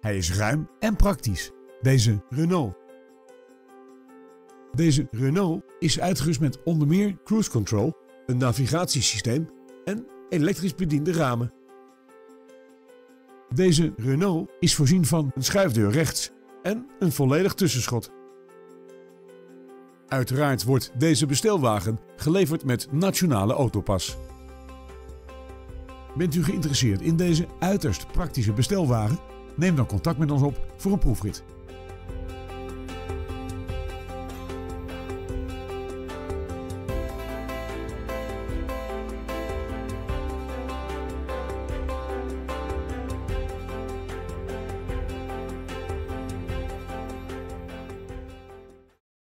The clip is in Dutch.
Hij is ruim en praktisch. Deze Renault. Deze Renault is uitgerust met onder meer cruise control, een navigatiesysteem en elektrisch bediende ramen. Deze Renault is voorzien van een schuifdeur rechts en een volledig tussenschot. Uiteraard wordt deze bestelwagen geleverd met nationale autopas. Bent u geïnteresseerd in deze uiterst praktische bestelwagen? Neem dan contact met ons op voor een proefrit.